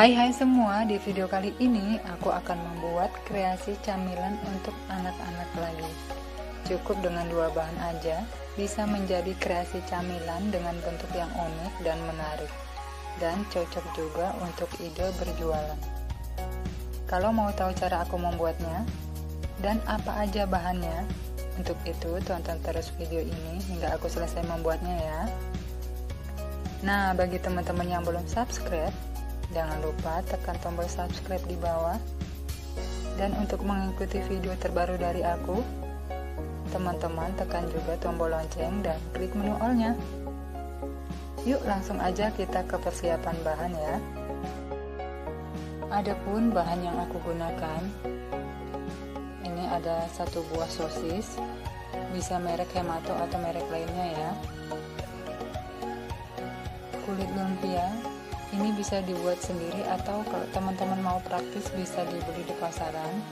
Hai hai semua, di video kali ini aku akan membuat kreasi camilan untuk anak-anak lagi. Cukup dengan dua bahan aja, bisa menjadi kreasi camilan dengan bentuk yang unik dan menarik. Dan cocok juga untuk ide berjualan. Kalau mau tahu cara aku membuatnya, dan apa aja bahannya, untuk itu tonton terus video ini hingga aku selesai membuatnya ya. Nah, bagi teman-teman yang belum subscribe, Jangan lupa tekan tombol subscribe di bawah. Dan untuk mengikuti video terbaru dari aku, teman-teman tekan juga tombol lonceng dan klik menu all-nya. Yuk langsung aja kita ke persiapan bahan ya. Adapun bahan yang aku gunakan, ini ada satu buah sosis, bisa merek Hemato atau merek lainnya ya. Kulit lumpia, ini bisa dibuat sendiri atau kalau teman-teman mau praktis bisa dibeli di pasaran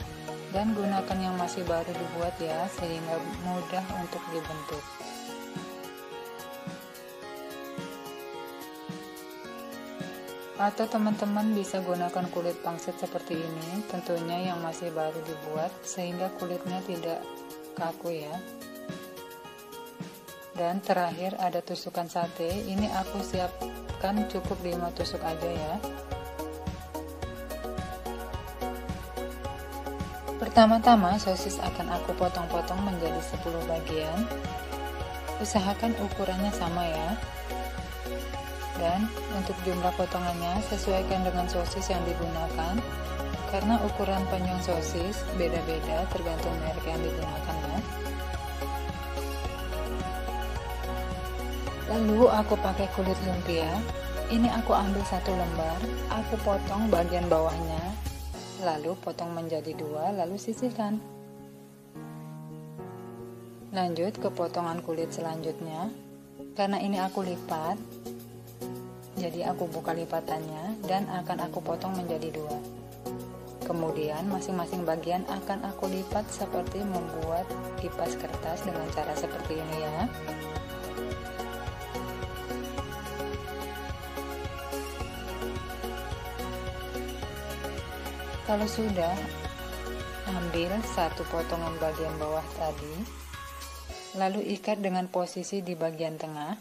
dan gunakan yang masih baru dibuat ya sehingga mudah untuk dibentuk. Atau teman-teman bisa gunakan kulit pangsit seperti ini, tentunya yang masih baru dibuat sehingga kulitnya tidak kaku ya. Dan terakhir ada tusukan sate, ini aku siap kan cukup 5 tusuk aja ya. Pertama-tama sosis akan aku potong-potong menjadi 10 bagian. Usahakan ukurannya sama ya. Dan untuk jumlah potongannya sesuaikan dengan sosis yang digunakan. Karena ukuran panjang sosis beda-beda tergantung merek Lalu aku pakai kulit lumpia. Ini aku ambil satu lembar, aku potong bagian bawahnya, lalu potong menjadi dua, lalu sisihkan. Lanjut ke potongan kulit selanjutnya. Karena ini aku lipat, jadi aku buka lipatannya dan akan aku potong menjadi dua. Kemudian masing-masing bagian akan aku lipat seperti membuat kipas kertas dengan cara seperti ini ya. Kalau sudah, ambil satu potongan bagian bawah tadi, lalu ikat dengan posisi di bagian tengah,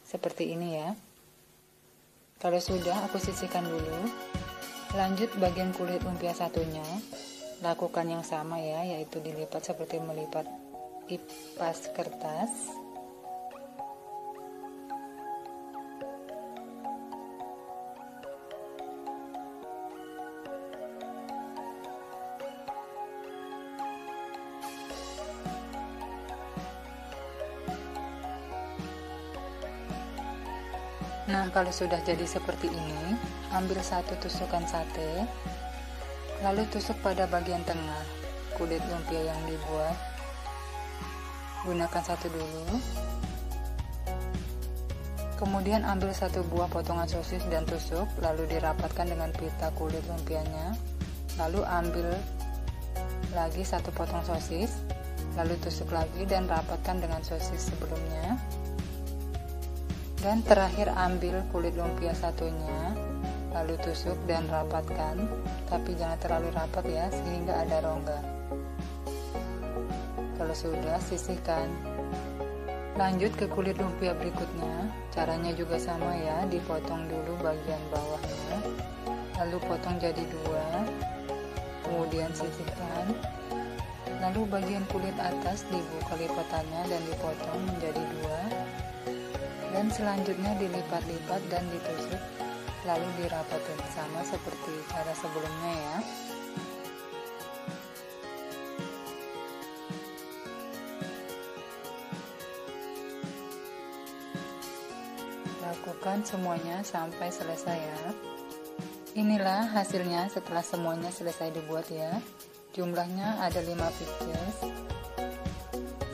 seperti ini ya. Kalau sudah, aku sisihkan dulu. Lanjut bagian kulit lumpia satunya, lakukan yang sama ya, yaitu dilipat seperti melipat kipas kertas. Nah, kalau sudah jadi seperti ini, ambil satu tusukan sate, lalu tusuk pada bagian tengah kulit lumpia yang dibuat. Gunakan satu dulu. Kemudian ambil satu buah potongan sosis dan tusuk, lalu dirapatkan dengan pita kulit lumpianya. Lalu ambil lagi satu potong sosis, lalu tusuk lagi dan rapatkan dengan sosis sebelumnya dan terakhir ambil kulit lumpia satunya lalu tusuk dan rapatkan. Tapi jangan terlalu rapat ya sehingga ada rongga. Kalau sudah sisihkan. Lanjut ke kulit lumpia berikutnya. Caranya juga sama ya dipotong dulu bagian bawahnya lalu potong jadi dua. Kemudian sisihkan. Lalu bagian kulit atas dibuka lipatannya dan dipotong menjadi dua dan selanjutnya dilipat-lipat dan ditusuk lalu dirapatkan sama seperti cara sebelumnya ya. Lakukan semuanya sampai selesai ya. Inilah hasilnya setelah semuanya selesai dibuat ya. Jumlahnya ada 5 pieces.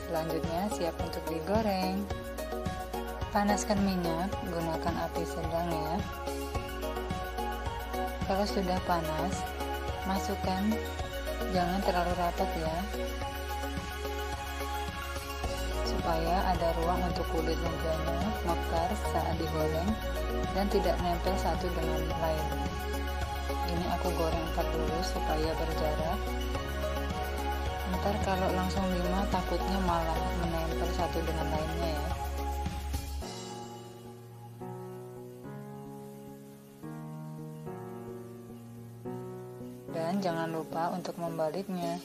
Selanjutnya siap untuk digoreng Panaskan minyak, gunakan api sedang ya. Kalau sudah panas, masukkan, jangan terlalu rapat ya. Supaya ada ruang untuk kulit lumpianya mekar saat digoreng dan tidak nempel satu dengan lain. ini aku goreng 4 dulu supaya berjarak ntar kalau langsung 5 takutnya malah menempel satu dengan lainnya ya dan jangan lupa untuk membaliknya.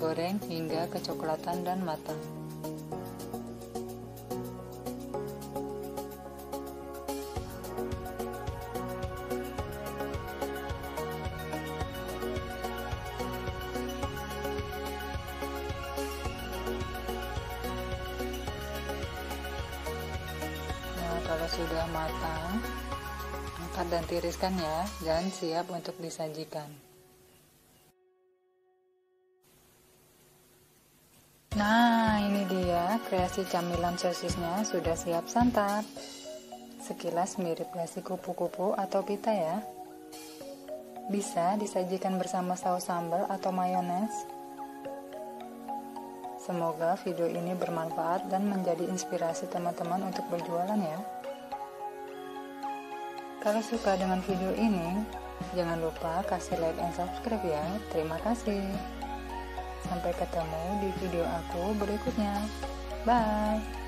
Goreng hingga kecoklatan dan matang. Kalau sudah matang angkat dan tiriskan ya dan siap untuk disajikan. Nah ini dia kreasi camilan sosisnya sudah siap santap. Sekilas mirip nasi kupu-kupu atau pita ya. Bisa disajikan bersama saus sambal atau mayones. Semoga video ini bermanfaat dan menjadi inspirasi teman-teman untuk berjualan ya. Kalau suka dengan video ini, jangan lupa kasih like dan subscribe ya. Terima kasih. Sampai ketemu di video aku berikutnya. Bye.